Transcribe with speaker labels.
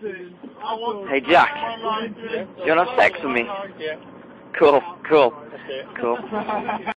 Speaker 1: Hey Jack, you want to have sex with me? Cool, cool, cool.